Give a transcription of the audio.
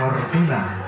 Fortuna.